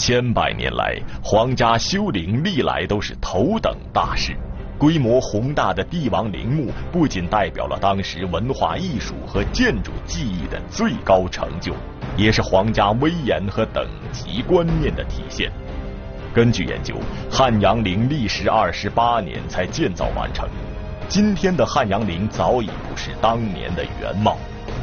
千百年来，皇家修陵历来都是头等大事。规模宏大的帝王陵墓，不仅代表了当时文化艺术和建筑技艺的最高成就，也是皇家威严和等级观念的体现。根据研究，汉阳陵历时二十八年才建造完成。今天的汉阳陵早已不是当年的原貌，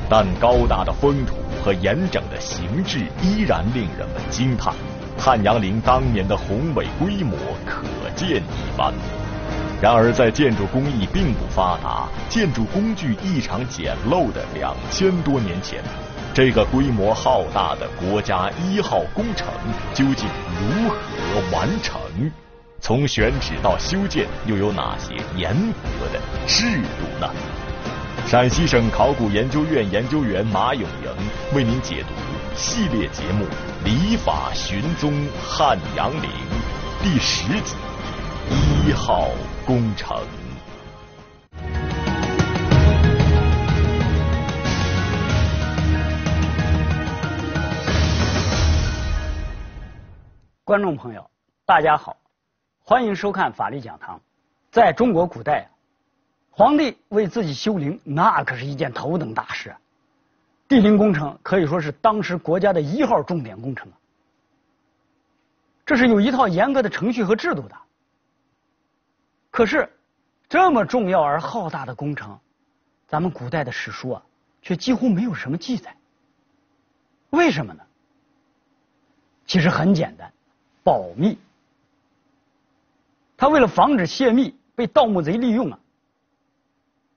但高大的封土和严整的形制依然令人们惊叹。汉阳陵当年的宏伟规模可见一斑。然而，在建筑工艺并不发达、建筑工具异常简陋的两千多年前，这个规模浩大的国家一号工程究竟如何完成？从选址到修建，又有哪些严格的制度呢？陕西省考古研究院研究员马永莹为您解读系列节目《礼法寻踪汉阳陵》第十集一号。工程。观众朋友，大家好，欢迎收看法律讲堂。在中国古代，皇帝为自己修陵，那可是一件头等大事。帝陵工程可以说是当时国家的一号重点工程这是有一套严格的程序和制度的。可是，这么重要而浩大的工程，咱们古代的史书啊，却几乎没有什么记载。为什么呢？其实很简单，保密。他为了防止泄密被盗墓贼利用啊，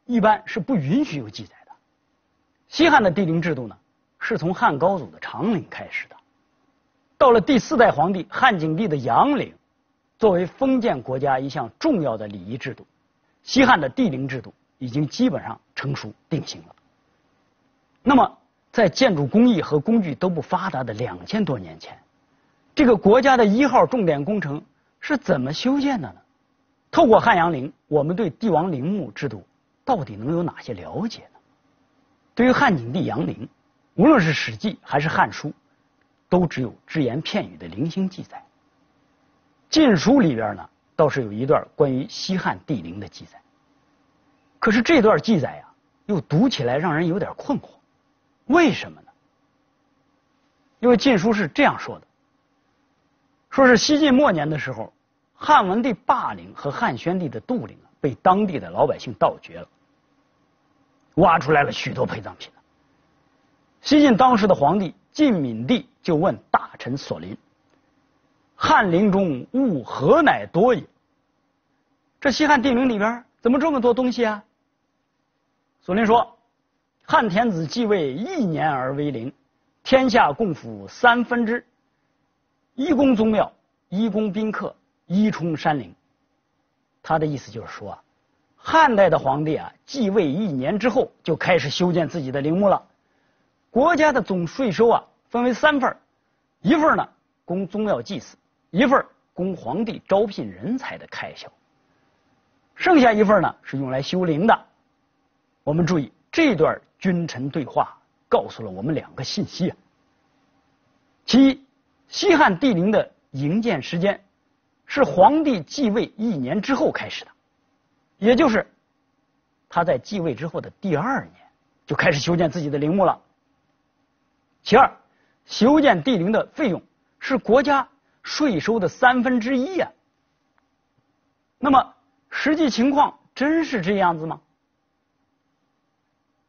一般是不允许有记载。西汉的帝陵制度呢，是从汉高祖的长陵开始的，到了第四代皇帝汉景帝的阳陵。作为封建国家一项重要的礼仪制度，西汉的帝陵制度已经基本上成熟定型了。那么，在建筑工艺和工具都不发达的两千多年前，这个国家的一号重点工程是怎么修建的呢？透过汉阳陵，我们对帝王陵墓制度到底能有哪些了解呢？对于汉景帝杨陵，无论是《史记》还是《汉书》，都只有只言片语的零星记载。《晋书》里边呢，倒是有一段关于西汉帝陵的记载。可是这段记载呀，又读起来让人有点困惑。为什么呢？因为《晋书》是这样说的：说是西晋末年的时候，汉文帝霸陵和汉宣帝的杜陵被当地的老百姓盗掘了，挖出来了许多陪葬品。西晋当时的皇帝晋敏帝就问大臣索林。汉陵中物何乃多也？这西汉帝陵里边怎么这么多东西啊？索林说：汉天子继位一年而为陵，天下共府三分之，一宫宗庙，一宫宾客，一充山陵。他的意思就是说啊，汉代的皇帝啊，继位一年之后就开始修建自己的陵墓了。国家的总税收啊，分为三份一份呢供宗庙祭祀。一份供皇帝招聘人才的开销，剩下一份呢是用来修陵的。我们注意这段君臣对话，告诉了我们两个信息啊。其一，西汉帝陵的营建时间是皇帝继位一年之后开始的，也就是他在继位之后的第二年就开始修建自己的陵墓了。其二，修建帝陵的费用是国家。税收的三分之一呀，那么实际情况真是这样子吗？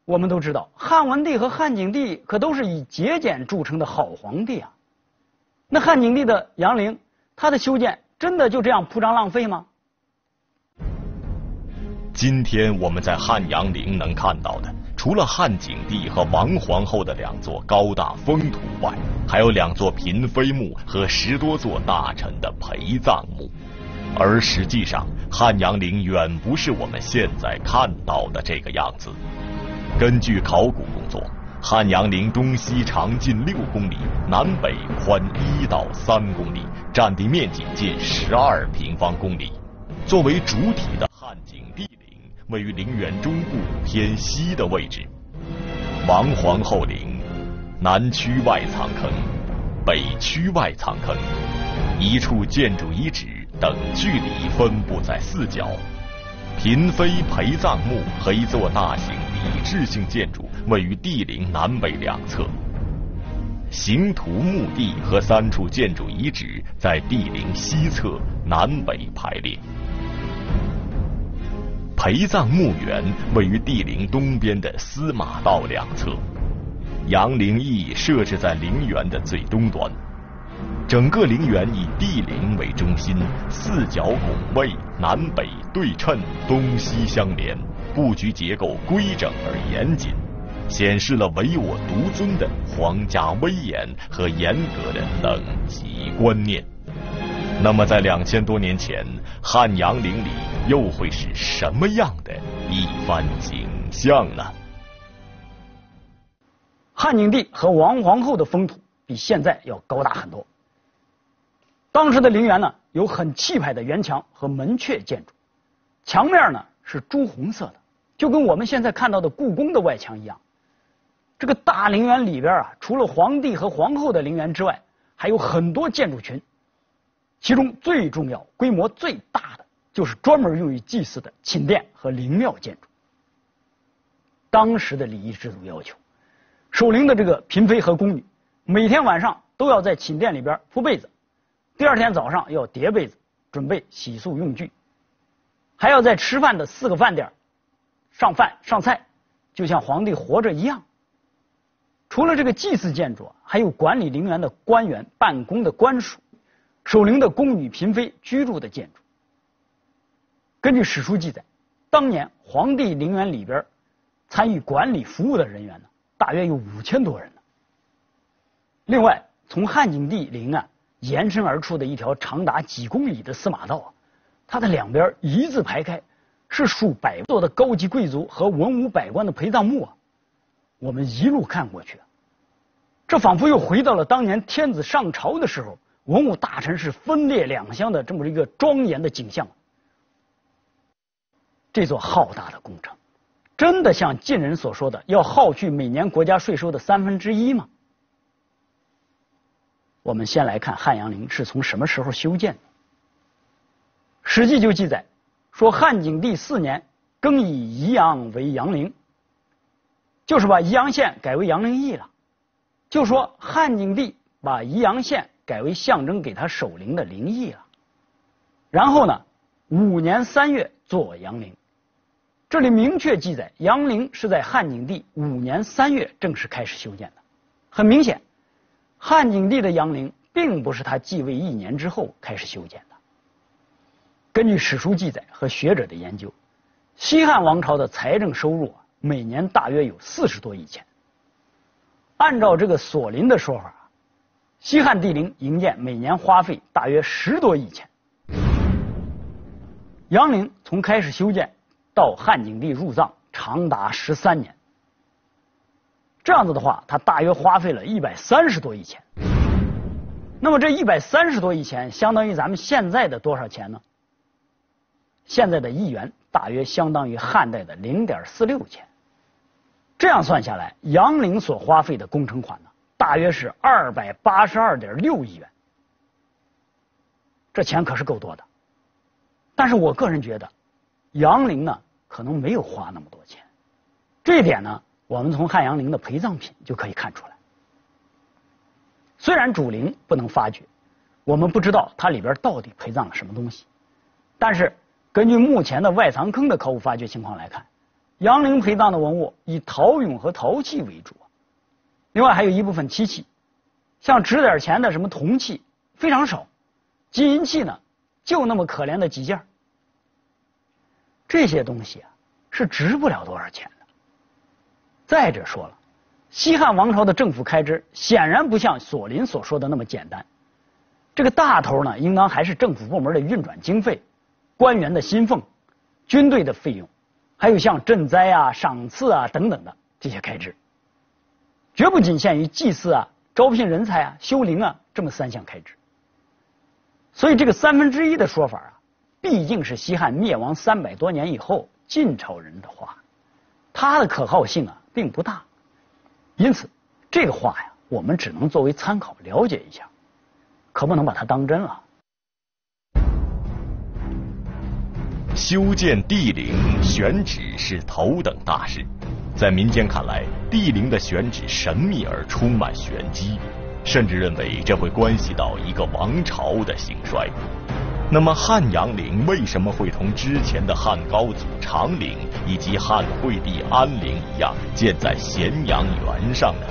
我们都知道，汉文帝和汉景帝可都是以节俭著称的好皇帝啊。那汉景帝的阳陵，他的修建真的就这样铺张浪费吗？今天我们在汉阳陵能看到的。除了汉景帝和王皇后的两座高大封土外，还有两座嫔妃墓和十多座大臣的陪葬墓。而实际上，汉阳陵远不是我们现在看到的这个样子。根据考古工作，汉阳陵东西长近六公里，南北宽一到三公里，占地面积近十二平方公里。作为主体的汉景帝陵。位于陵园中部偏西的位置，王皇后陵南区外藏坑，北区外藏坑，一处建筑遗址等距离分布在四角。嫔妃陪葬墓和一座大型礼制性建筑位于帝陵南北两侧。刑徒墓地和三处建筑遗址在帝陵西侧南北排列。陪葬墓园位于帝陵东边的司马道两侧。杨陵邑设置在陵园的最东端。整个陵园以帝陵为中心，四角拱卫，南北对称，东西相连，布局结构规整而严谨，显示了唯我独尊的皇家威严和严格的等级观念。那么，在两千多年前，汉阳陵里又会是什么样的一番景象呢？汉景帝和王皇后的封土比现在要高大很多。当时的陵园呢，有很气派的圆墙和门阙建筑，墙面呢是朱红色的，就跟我们现在看到的故宫的外墙一样。这个大陵园里边啊，除了皇帝和皇后的陵园之外，还有很多建筑群，其中最重要、规模最大的就是专门用于祭祀的寝殿和灵庙建筑。当时的礼仪制度要求，守陵的这个嫔妃和宫女，每天晚上都要在寝殿里边铺被子。第二天早上要叠被子，准备洗漱用具，还要在吃饭的四个饭点上饭上菜，就像皇帝活着一样。除了这个祭祀建筑，还有管理陵园的官员办公的官署，守陵的宫女嫔妃居住的建筑。根据史书记载，当年皇帝陵园里边参与管理服务的人员呢，大约有五千多人呢。另外，从汉景帝陵啊。延伸而出的一条长达几公里的司马道啊，它的两边一字排开，是数百座的高级贵族和文武百官的陪葬墓啊。我们一路看过去，这仿佛又回到了当年天子上朝的时候，文武大臣是分列两厢的这么一个庄严的景象。这座浩大的工程，真的像晋人所说的要耗去每年国家税收的三分之一吗？我们先来看汉阳陵是从什么时候修建的。《史记》就记载说，汉景帝四年，更以宜阳为阳陵，就是把宜阳县改为阳陵邑了。就说汉景帝把宜阳县改为象征给他守陵的陵邑了。然后呢，五年三月做阳陵。这里明确记载，阳陵是在汉景帝五年三月正式开始修建的。很明显。汉景帝的阳陵并不是他继位一年之后开始修建的。根据史书记载和学者的研究，西汉王朝的财政收入，每年大约有四十多亿钱。按照这个索林的说法，西汉帝陵营建每年花费大约十多亿钱。杨陵从开始修建到汉景帝入葬，长达十三年。这样子的话，他大约花费了一百三十多亿钱。那么这一百三十多亿钱，相当于咱们现在的多少钱呢？现在的一元大约相当于汉代的零点四六钱。这样算下来，杨陵所花费的工程款呢，大约是二百八十二点六亿元。这钱可是够多的。但是我个人觉得，杨陵呢，可能没有花那么多钱。这一点呢。我们从汉阳陵的陪葬品就可以看出来，虽然主陵不能发掘，我们不知道它里边到底陪葬了什么东西，但是根据目前的外藏坑的考古发掘情况来看，杨陵陪葬的文物以陶俑和陶器为主，另外还有一部分漆器，像值点钱的什么铜器非常少，金银器呢就那么可怜的几件，这些东西啊是值不了多少钱的。再者说了，西汉王朝的政府开支显然不像索林所说的那么简单。这个大头呢，应当还是政府部门的运转经费、官员的薪俸、军队的费用，还有像赈灾啊、赏赐啊等等的这些开支，绝不仅限于祭祀啊、招聘人才啊、修陵啊这么三项开支。所以，这个三分之一的说法啊，毕竟是西汉灭亡三百多年以后晋朝人的话，它的可靠性啊。并不大，因此这个话呀，我们只能作为参考了解一下，可不能把它当真了。修建帝陵选址是头等大事，在民间看来，帝陵的选址神秘而充满玄机，甚至认为这会关系到一个王朝的兴衰。那么汉阳陵为什么会同之前的汉高祖长陵以及汉惠帝安陵一样建在咸阳原上呢？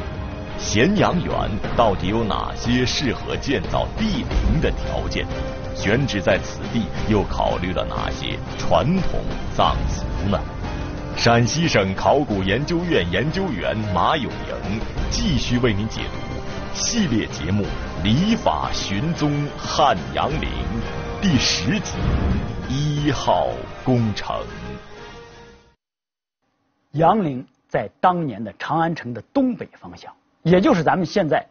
咸阳原到底有哪些适合建造帝陵的条件？选址在此地又考虑了哪些传统葬俗呢？陕西省考古研究院研究员马永莹继续为您解读系列节目《礼法寻踪汉阳陵》。第十集一号工程。杨陵在当年的长安城的东北方向，也就是咱们现在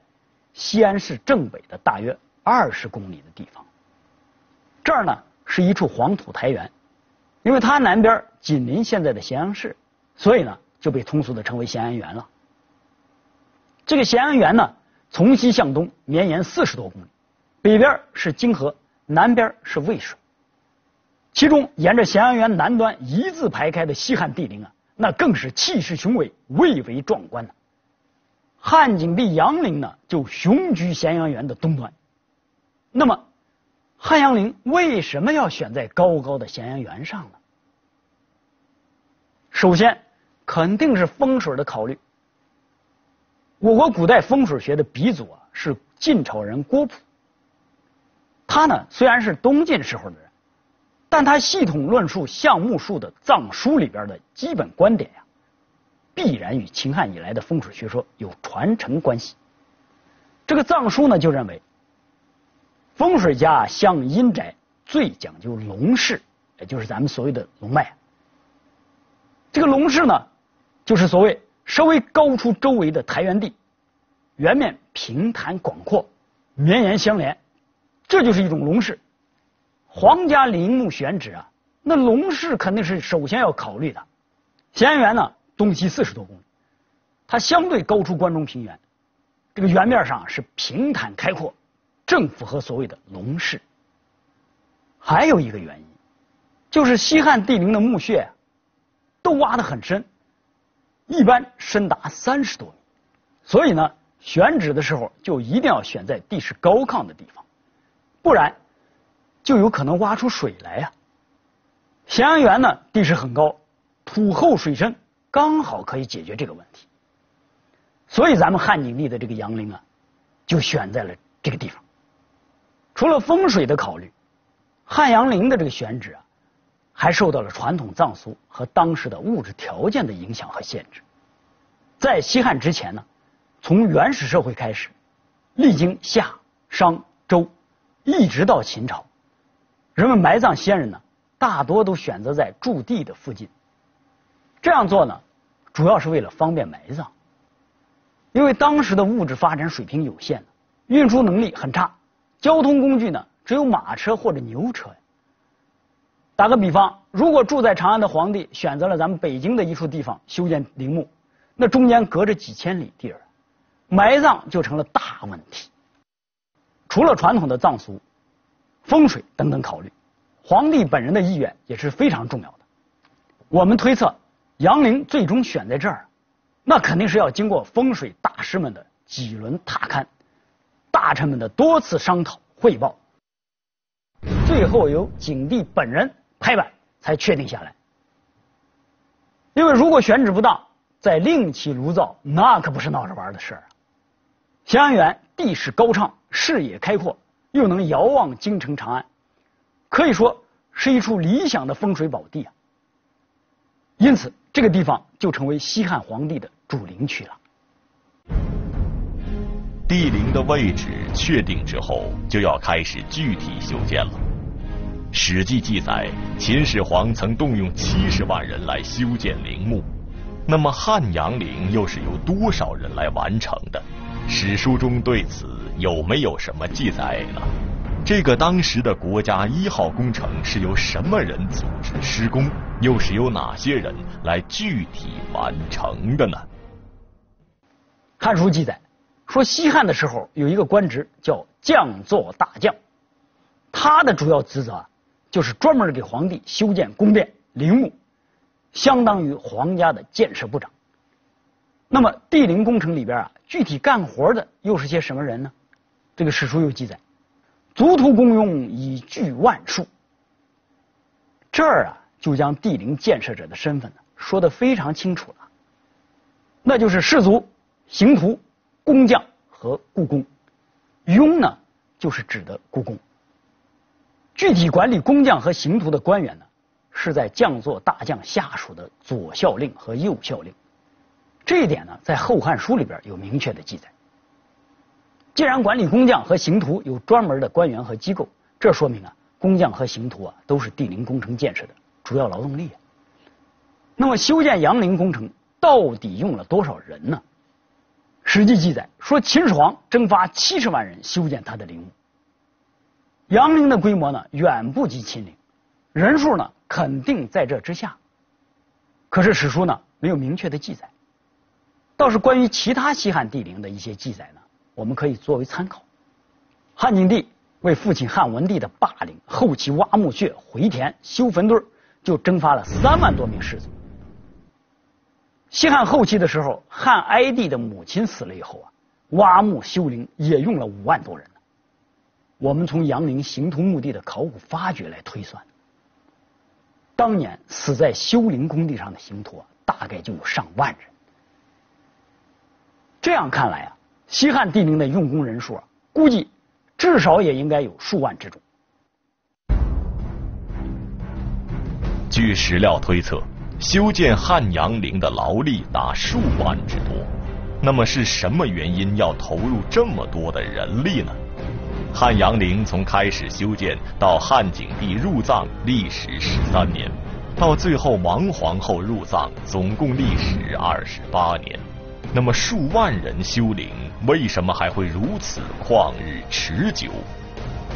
西安市正北的大约二十公里的地方。这儿呢是一处黄土台原，因为它南边紧邻现在的咸阳市，所以呢就被通俗的称为咸阳原了。这个咸阳原呢，从西向东绵延四十多公里，北边是泾河。南边是渭水，其中沿着咸阳原南端一字排开的西汉帝陵啊，那更是气势雄伟、蔚为壮观呐。汉景帝杨陵呢，就雄居咸阳原的东端。那么，汉阳陵为什么要选在高高的咸阳原上呢？首先，肯定是风水的考虑。我国古代风水学的鼻祖啊，是晋朝人郭璞。他呢虽然是东晋时候的人，但他系统论述象目术的藏书里边的基本观点呀，必然与秦汉以来的风水学说有传承关系。这个藏书呢就认为，风水家向阴宅最讲究龙室，也就是咱们所谓的龙脉。这个龙室呢，就是所谓稍微高出周围的台原地，原面平坦广阔，绵延相连。这就是一种龙室，皇家陵墓选址啊，那龙室肯定是首先要考虑的。咸阳园呢，东西四十多公里，它相对高出关中平原，这个原面上是平坦开阔，正符合所谓的龙室。还有一个原因，就是西汉帝陵的墓穴都挖得很深，一般深达三十多米，所以呢，选址的时候就一定要选在地势高亢的地方。不然，就有可能挖出水来呀。咸阳园呢，地势很高，土厚水深，刚好可以解决这个问题。所以咱们汉景帝的这个杨陵啊，就选在了这个地方。除了风水的考虑，汉阳陵的这个选址啊，还受到了传统葬俗和当时的物质条件的影响和限制。在西汉之前呢，从原始社会开始，历经夏、商、周。一直到秦朝，人们埋葬先人呢，大多都选择在驻地的附近。这样做呢，主要是为了方便埋葬。因为当时的物质发展水平有限，运输能力很差，交通工具呢只有马车或者牛车。打个比方，如果住在长安的皇帝选择了咱们北京的一处地方修建陵墓，那中间隔着几千里地儿，埋葬就成了大问题。除了传统的葬俗、风水等等考虑，皇帝本人的意愿也是非常重要的。我们推测，杨陵最终选在这儿，那肯定是要经过风水大师们的几轮踏勘，大臣们的多次商讨汇报，最后由景帝本人拍板才确定下来。因为如果选址不当，再另起炉灶，那可不是闹着玩的事儿啊。咸阳园地势高畅。视野开阔，又能遥望京城长安，可以说是一处理想的风水宝地啊。因此，这个地方就成为西汉皇帝的主陵区了。帝陵的位置确定之后，就要开始具体修建了。《史记》记载，秦始皇曾动用七十万人来修建陵墓，那么汉阳陵又是由多少人来完成的？史书中对此有没有什么记载呢？这个当时的国家一号工程是由什么人组织施工，又是由哪些人来具体完成的呢？《汉书》记载，说西汉的时候有一个官职叫将作大将，他的主要职责啊，就是专门给皇帝修建宫殿陵墓，相当于皇家的建设部长。那么帝陵工程里边啊，具体干活的又是些什么人呢？这个史书有记载，卒徒公庸以巨万数。这儿啊，就将帝陵建设者的身份呢说的非常清楚了，那就是士族、刑徒、工匠和故宫。庸呢，就是指的故宫。具体管理工匠和刑徒的官员呢，是在将作大将下属的左校令和右校令。这一点呢，在《后汉书》里边有明确的记载。既然管理工匠和刑徒有专门的官员和机构，这说明啊，工匠和刑徒啊都是帝陵工程建设的主要劳动力。那么，修建阳陵工程到底用了多少人呢？《史记》记载说，秦始皇征发七十万人修建他的陵墓。阳陵的规模呢，远不及秦陵，人数呢，肯定在这之下。可是史书呢，没有明确的记载。倒是关于其他西汉帝陵的一些记载呢，我们可以作为参考。汉景帝为父亲汉文帝的霸陵后期挖墓穴、回填、修坟堆就征发了三万多名士卒。西汉后期的时候，汉哀帝的母亲死了以后啊，挖墓修陵也用了五万多人。我们从杨陵刑徒墓地的考古发掘来推算，当年死在修陵工地上的刑徒啊，大概就有上万人。这样看来啊，西汉帝陵的用工人数啊，估计至少也应该有数万之众。据史料推测，修建汉阳陵的劳力达数万之多。那么是什么原因要投入这么多的人力呢？汉阳陵从开始修建到汉景帝入葬历时十三年，到最后王皇后入葬，总共历时二十八年。那么数万人修陵，为什么还会如此旷日持久？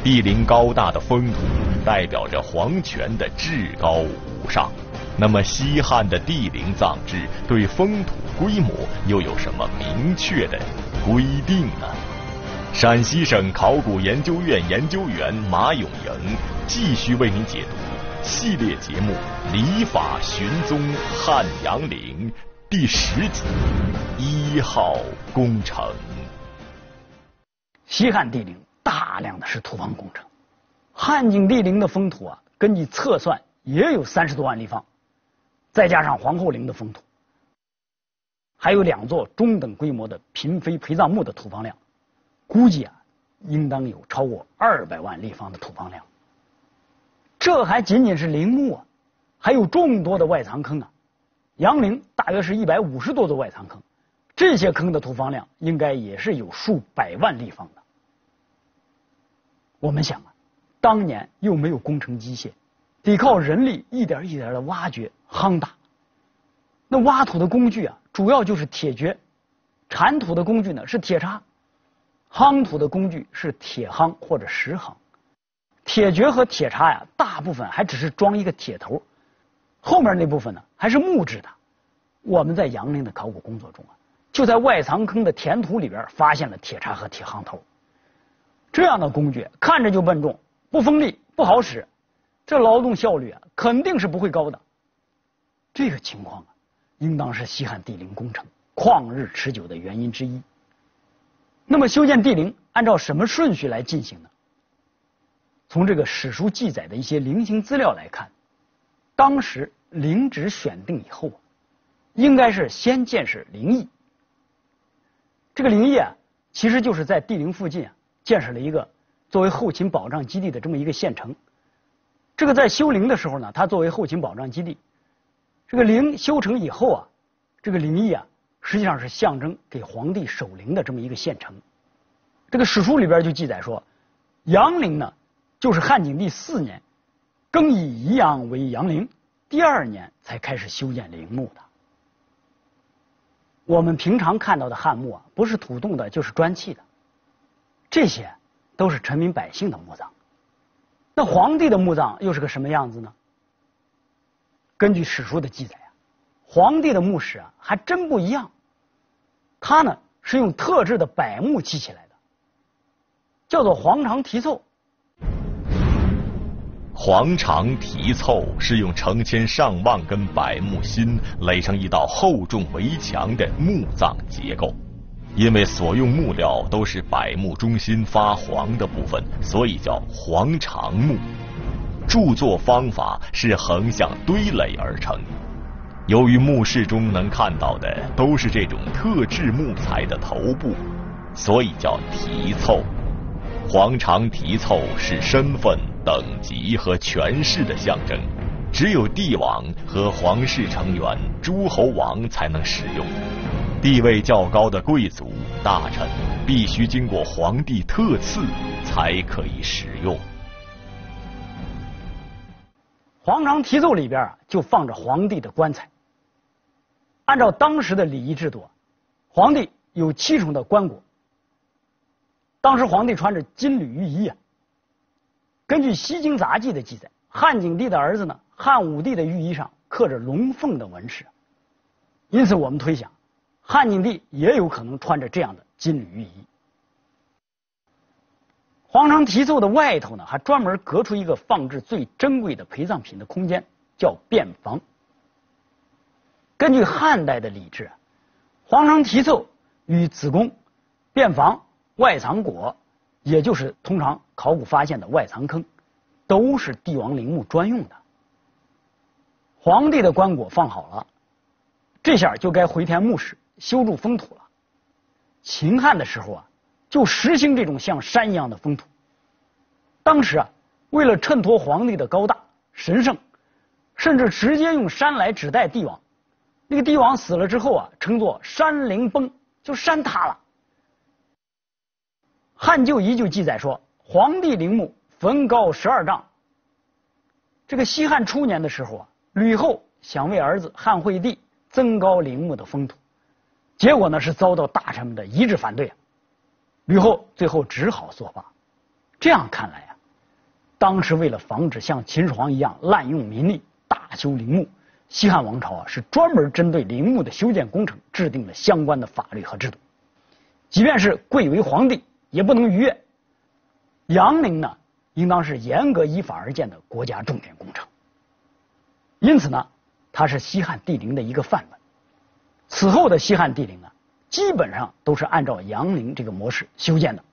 帝陵高大的封土代表着皇权的至高无上。那么西汉的帝陵葬制对封土规模又有什么明确的规定呢？陕西省考古研究院研究员马永莹继续为您解读系列节目《礼法寻踪汉阳陵》。第十集一号工程。西汉帝陵大量的是土方工程，汉景帝陵的封土啊，根据测算也有三十多万立方，再加上皇后陵的封土，还有两座中等规模的嫔妃陪葬墓的土方量，估计啊，应当有超过二百万立方的土方量。这还仅仅是陵墓啊，还有众多的外藏坑啊。杨陵大约是一百五十多座外藏坑，这些坑的土方量应该也是有数百万立方的。我们想啊，当年又没有工程机械，得靠人力一点一点的挖掘夯打。那挖土的工具啊，主要就是铁掘；铲土的工具呢是铁叉；夯土的工具是铁夯或者石夯。铁掘和铁叉呀，大部分还只是装一个铁头。后面那部分呢，还是木质的。我们在杨陵的考古工作中啊，就在外藏坑的填土里边发现了铁叉和铁夯头。这样的工具看着就笨重、不锋利、不好使，这劳动效率啊肯定是不会高的。这个情况啊，应当是西汉帝陵工程旷日持久的原因之一。那么修建帝陵按照什么顺序来进行呢？从这个史书记载的一些零星资料来看。当时陵址选定以后啊，应该是先建设陵邑。这个陵邑啊，其实就是在帝陵附近啊，建设了一个作为后勤保障基地的这么一个县城。这个在修陵的时候呢，它作为后勤保障基地。这个陵修成以后啊，这个陵邑啊，实际上是象征给皇帝守陵的这么一个县城。这个史书里边就记载说，阳陵呢，就是汉景帝四年。更以宜阳为阳陵，第二年才开始修建陵墓的。我们平常看到的汉墓啊，不是土洞的，就是砖砌的，这些都是臣民百姓的墓葬。那皇帝的墓葬又是个什么样子呢？根据史书的记载啊，皇帝的墓室啊还真不一样。它呢是用特制的柏木砌起来的，叫做黄肠题凑。黄肠题凑是用成千上万根柏木芯垒成一道厚重围墙的墓葬结构。因为所用木料都是柏木中心发黄的部分，所以叫黄长木。铸作方法是横向堆垒而成。由于墓室中能看到的都是这种特制木材的头部，所以叫题凑。黄长题凑是身份、等级和权势的象征，只有帝王和皇室成员、诸侯王才能使用。地位较高的贵族、大臣必须经过皇帝特赐才可以使用。皇常题奏里边啊，就放着皇帝的棺材。按照当时的礼仪制度，皇帝有七重的棺椁。当时皇帝穿着金缕玉衣啊。根据《西京杂记》的记载，汉景帝的儿子呢，汉武帝的御衣上刻着龙凤的纹饰，因此我们推想。汉景帝也有可能穿着这样的金缕玉衣。皇城题奏的外头呢，还专门隔出一个放置最珍贵的陪葬品的空间，叫便房。根据汉代的礼制，皇城题奏与子宫、便房、外藏椁，也就是通常考古发现的外藏坑，都是帝王陵墓专用的。皇帝的棺椁放好了，这下就该回填墓室。修筑封土了。秦汉的时候啊，就实行这种像山一样的封土。当时啊，为了衬托皇帝的高大神圣，甚至直接用山来指代帝王。那个帝王死了之后啊，称作山陵崩，就山塌了。汉旧仪就记载说，皇帝陵墓坟高十二丈。这个西汉初年的时候啊，吕后想为儿子汉惠帝增高陵墓的封土。结果呢是遭到大臣们的一致反对，吕后最后只好作罢。这样看来啊，当时为了防止像秦始皇一样滥用民力大修陵墓，西汉王朝啊是专门针对陵墓的修建工程制定了相关的法律和制度。即便是贵为皇帝，也不能逾越。阳陵呢，应当是严格依法而建的国家重点工程。因此呢，它是西汉帝陵的一个范本。此后的西汉帝陵呢，基本上都是按照阳陵这个模式修建的。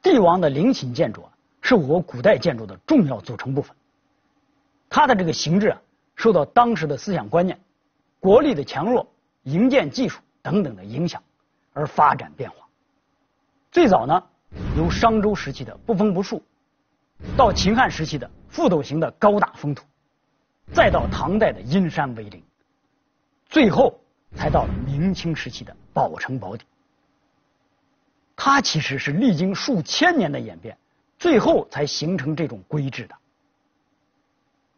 帝王的陵寝建筑啊，是我国古代建筑的重要组成部分。它的这个形制啊，受到当时的思想观念、国力的强弱、营建技术等等的影响而发展变化。最早呢，由商周时期的不封不树，到秦汉时期的覆斗形的高大封土，再到唐代的阴山为陵。最后才到了明清时期的宝城宝鼎，它其实是历经数千年的演变，最后才形成这种规制的。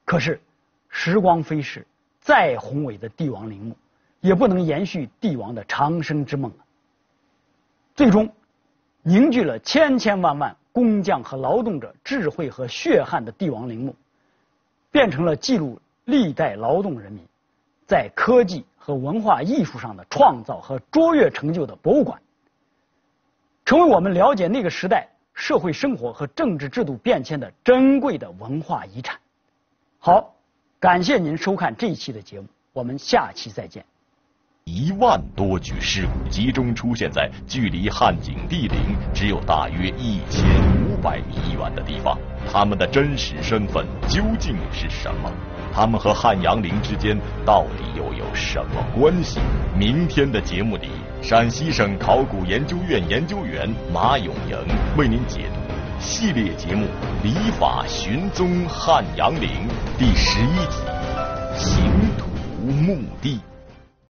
可是时光飞逝，再宏伟的帝王陵墓，也不能延续帝王的长生之梦了。最终凝聚了千千万万工匠和劳动者智慧和血汗的帝王陵墓，变成了记录历代劳动人民。在科技和文化艺术上的创造和卓越成就的博物馆，成为我们了解那个时代社会生活和政治制度变迁的珍贵的文化遗产。好，感谢您收看这一期的节目，我们下期再见。一万多具尸骨集中出现在距离汉景帝陵只有大约一千五百米远的地方，他们的真实身份究竟是什么？他们和汉阳陵之间到底又有什么关系？明天的节目里，陕西省考古研究院研究员马永莹为您解读系列节目《礼法寻踪汉阳陵》第十一集：刑土墓地。